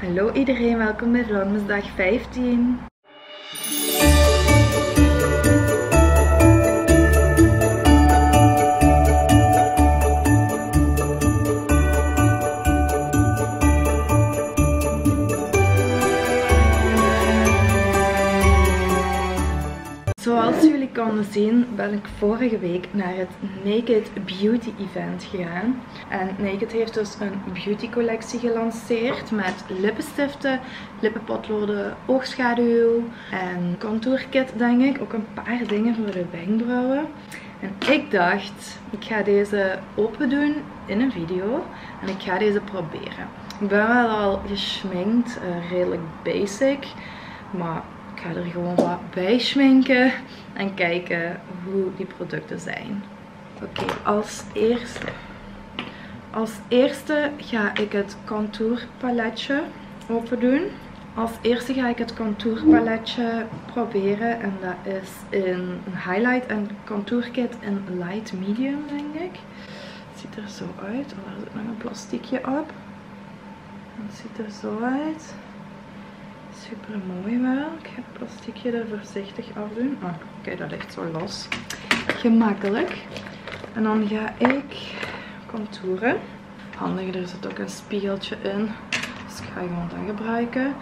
Hallo iedereen, welkom bij Vlogmasdag 15. Zoals jullie konden zien ben ik vorige week naar het Naked Beauty Event gegaan. En Naked heeft dus een beauty collectie gelanceerd met lippenstiften, lippenpotloden, oogschaduw en contourkit denk ik. Ook een paar dingen voor de wenkbrauwen. En ik dacht, ik ga deze open doen in een video en ik ga deze proberen. Ik ben wel al geschminkt, uh, redelijk basic, maar ik ga er gewoon wat bij schminken en kijken hoe die producten zijn. Oké, als eerste. Als eerste ga ik het contourpaletje open doen. Als eerste ga ik het contourpaletje proberen. En dat is in highlight en contourkit in light medium denk ik. Het ziet er zo uit. Oh, daar zit nog een plastiekje op. Het ziet er zo uit. Super mooi wel. Ik ga het plastiekje er voorzichtig afdoen. Oh, oké, dat ligt zo los. Gemakkelijk. En dan ga ik contouren. Handig, er zit ook een spiegeltje in. Dus ik ga gewoon dat gebruiken.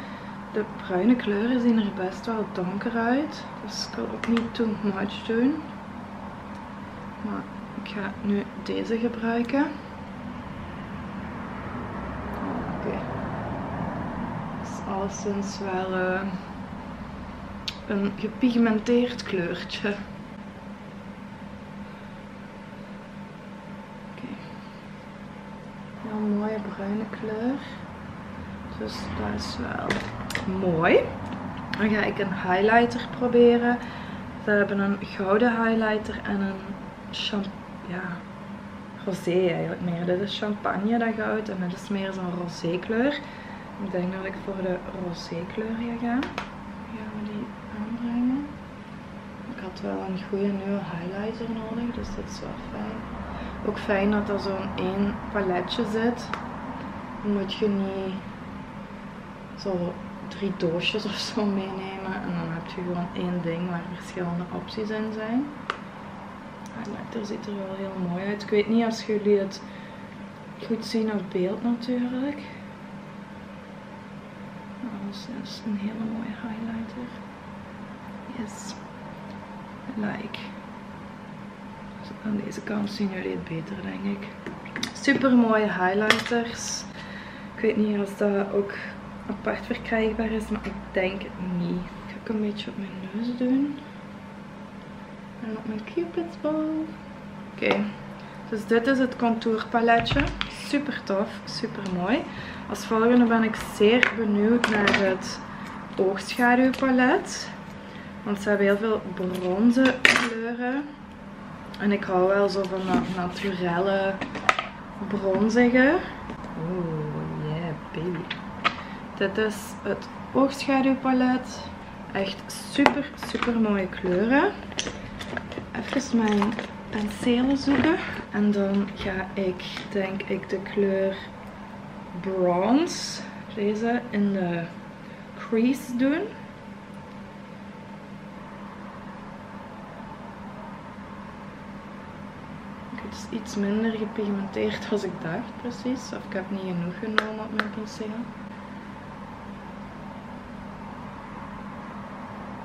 De bruine kleuren zien er best wel donker uit. Dus ik wil ook niet too much doen. Maar ik ga nu deze gebruiken. Alleszins wel uh, een gepigmenteerd kleurtje. Oké. Heel mooie bruine kleur. Dus dat is wel mooi. Dan ga ik een highlighter proberen. We hebben een gouden highlighter en een champ ja, rosé eigenlijk meer. Dit is champagne dat goud en dit is meer zo'n rosé kleur. Ik denk dat ik voor de rosé kleur ga gaan. Gaan we die aanbrengen. Ik had wel een goede nieuwe highlighter nodig, dus dat is wel fijn. Ook fijn dat er zo'n één paletje zit. Dan moet je niet zo drie doosjes of zo meenemen. En dan heb je gewoon één ding waar verschillende opties in zijn. Highlighter ziet er wel heel mooi uit. Ik weet niet of jullie het goed zien op beeld natuurlijk. Dat is een hele mooie highlighter. Yes. Like. Dus aan deze kant zien jullie het beter, denk ik. Super mooie highlighters. Ik weet niet of dat ook apart verkrijgbaar is, maar ik denk niet. Ik ga een beetje op mijn neus doen. En op mijn cupid's bow. Oké. Dus dit is het contourpaletje. Super tof, super mooi. Als volgende ben ik zeer benieuwd naar het oogschaduwpalet. Want ze hebben heel veel bronzen kleuren. En ik hou wel zo van dat naturelle bronzige. Oh yeah baby. Dit is het oogschaduwpalet. Echt super super mooie kleuren. Even mijn penselen zoeken. En dan ga ik denk ik de kleur bronze, deze in de crease doen. Het is iets minder gepigmenteerd als ik dacht precies. Of ik heb niet genoeg genomen op mijn penseel.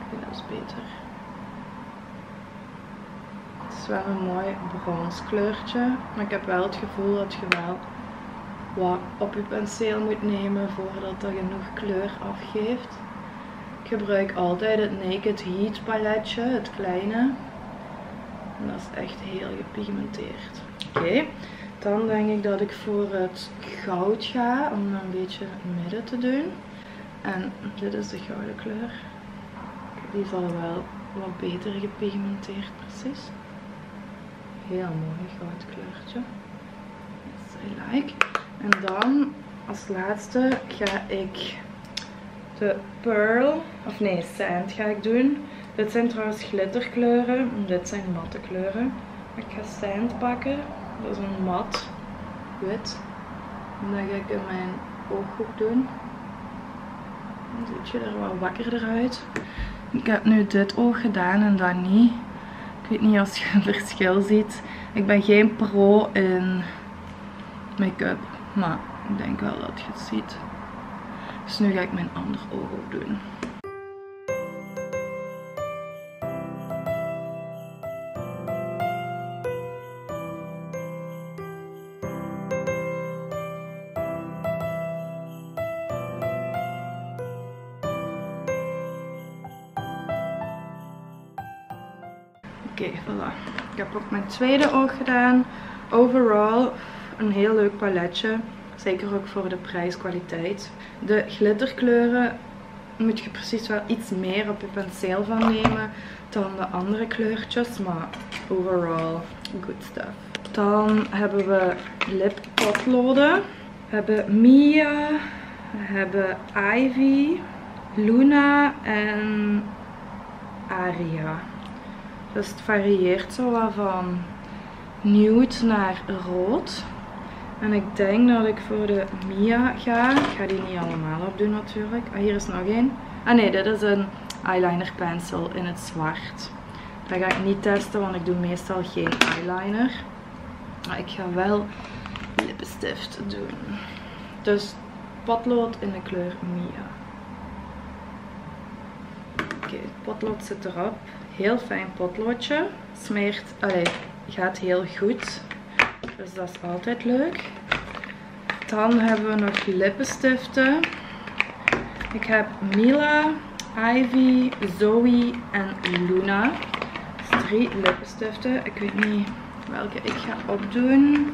Oké, dat is beter. Het is wel een mooi brons kleurtje. Maar ik heb wel het gevoel dat je wel wat op je penseel moet nemen voordat dat genoeg kleur afgeeft. Ik gebruik altijd het Naked Heat paletje, het kleine. En dat is echt heel gepigmenteerd. Oké, dan denk ik dat ik voor het goud ga om een beetje midden te doen. En dit is de gouden kleur. Die zal wel wat beter gepigmenteerd precies. Heel mooi goud kleurtje. Yes, I like. En dan als laatste ga ik de pearl, of nee, sand ga ik doen. Dit zijn trouwens glitterkleuren, dit zijn matte kleuren. Ik ga sand pakken, dat is een mat wit. En dat ga ik in mijn ooghoek doen. Dan ziet je er wel wakkerder uit. Ik heb nu dit oog gedaan en dat niet. Weet niet als je een verschil ziet. Ik ben geen pro in make-up. Maar ik denk wel dat je het ziet. Dus nu ga ik mijn ander oog ook Oké, voilà. Ik heb ook mijn tweede oog gedaan. Overall een heel leuk paletje. Zeker ook voor de prijskwaliteit. De glitterkleuren moet je precies wel iets meer op je penseel van nemen dan de andere kleurtjes. Maar overall, good stuff. Dan hebben we lippotloden. We hebben Mia. We hebben Ivy. Luna en Aria. Dus het varieert zo wat van nude naar rood. En ik denk dat ik voor de Mia ga. Ik ga die niet allemaal opdoen natuurlijk. Ah, hier is nog één. Ah nee, dit is een eyeliner pencil in het zwart. Dat ga ik niet testen, want ik doe meestal geen eyeliner. Maar ik ga wel lippenstift doen. Dus potlood in de kleur Mia. Oké, het potlood zit erop. Heel fijn potloodje. Smeert, allee, gaat heel goed. Dus dat is altijd leuk. Dan hebben we nog lippenstiften. Ik heb Mila, Ivy, Zoe en Luna. Drie lippenstiften. Ik weet niet welke ik ga opdoen.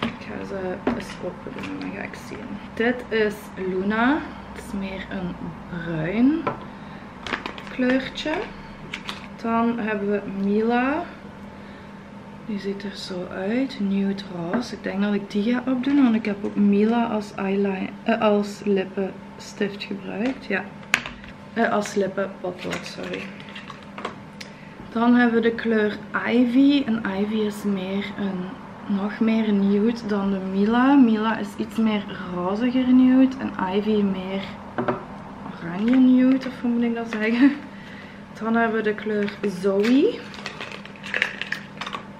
Ik ga ze eens openen en dan ga ik zien. Dit is Luna. Het is meer een bruin kleurtje. Dan hebben we Mila. Die ziet er zo uit. Nude roze. Ik denk dat ik die ga opdoen. Want ik heb ook Mila als, eyeliner, uh, als lippenstift gebruikt. Ja. Uh, als lippenpotlood, sorry. Dan hebben we de kleur Ivy. En Ivy is meer een, nog meer nude dan de Mila. Mila is iets meer roziger nude. En Ivy meer oranje nude. Of hoe moet ik dat zeggen? Dan hebben we de kleur Zoe.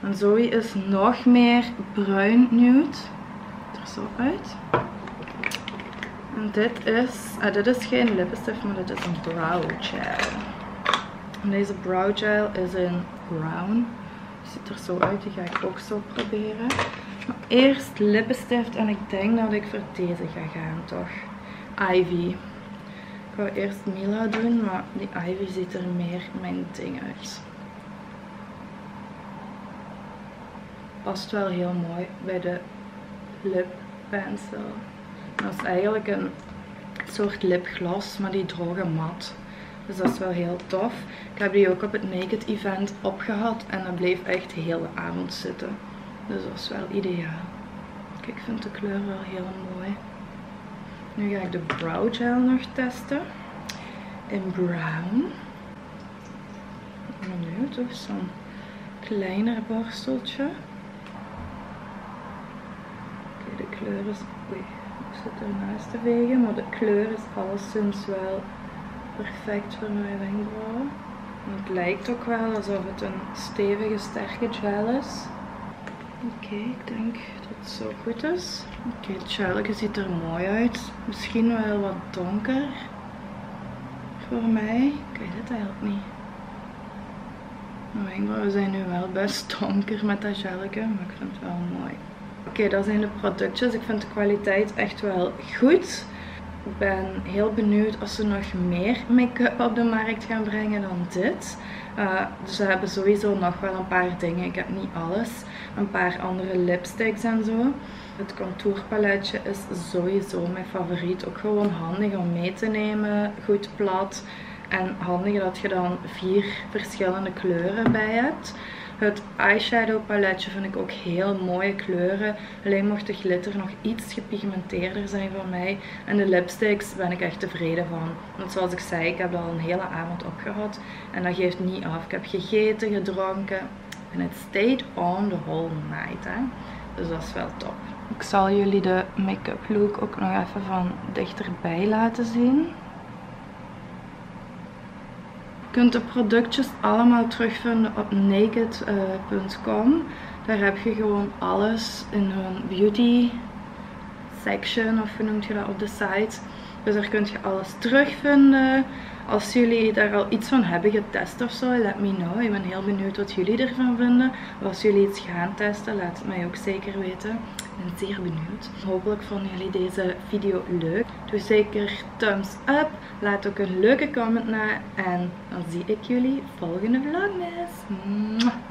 En Zoe is nog meer bruin nude. Er zo uit. En dit is, ah, dit is geen lippenstift, maar dit is een brow gel. En deze brow gel is in brown. Ziet er zo uit, die ga ik ook zo proberen. Maar eerst lippenstift en ik denk dat ik voor deze ga gaan, toch? Ivy. Ik wou eerst Mila doen, maar die Ivy ziet er meer mijn ding uit. Past wel heel mooi bij de lip pencil. Dat is eigenlijk een soort lipglas, maar die droge mat. Dus dat is wel heel tof. Ik heb die ook op het Naked event opgehad en dat bleef echt de hele avond zitten. Dus dat is wel ideaal. Kijk, ik vind de kleur wel heel mooi. Nu ga ik de brow gel nog testen. In brown. Benieuwd of zo'n kleiner borsteltje. Oké, de kleur is... Oei, ik zit ernaast te wegen. Maar de kleur is alleszins wel perfect voor mijn wenkbrauwen. Het lijkt ook wel alsof het een stevige, sterke gel is. Oké, ik denk dat het zo goed is. Oké, het gelletje ziet er mooi uit. Misschien wel wat donker. Voor mij. Ik weet het eigenlijk niet. Mijn wenkbrauwen zijn nu wel best donker met dat gelletje, maar ik vind het wel mooi. Oké, dat zijn de productjes. Ik vind de kwaliteit echt wel goed. Ik ben heel benieuwd als ze nog meer make-up op de markt gaan brengen dan dit. Uh, dus ze hebben sowieso nog wel een paar dingen. Ik heb niet alles. Een paar andere lipsticks en zo. Het contourpaletje is sowieso mijn favoriet. Ook gewoon handig om mee te nemen. Goed plat. En handig dat je dan vier verschillende kleuren bij hebt. Het eyeshadow paletje vind ik ook heel mooie kleuren. Alleen mocht de glitter nog iets gepigmenteerder zijn voor mij. En de lipsticks ben ik echt tevreden van. Want zoals ik zei, ik heb dat al een hele avond opgehad. En dat geeft niet af. Ik heb gegeten, gedronken. En het stayed on the whole night. Hè? Dus dat is wel top. Ik zal jullie de make-up look ook nog even van dichterbij laten zien kunt de productjes allemaal terugvinden op naked.com. Daar heb je gewoon alles in hun beauty section of hoe noem je dat op de site. Dus daar kun je alles terugvinden. Als jullie daar al iets van hebben getest of zo, let me know. Ik ben heel benieuwd wat jullie ervan vinden. Als jullie iets gaan testen, laat het mij ook zeker weten. Ik ben zeer benieuwd. Hopelijk vonden jullie deze video leuk. Doe zeker thumbs up. Laat ook een leuke comment na. En dan zie ik jullie volgende vlogmas.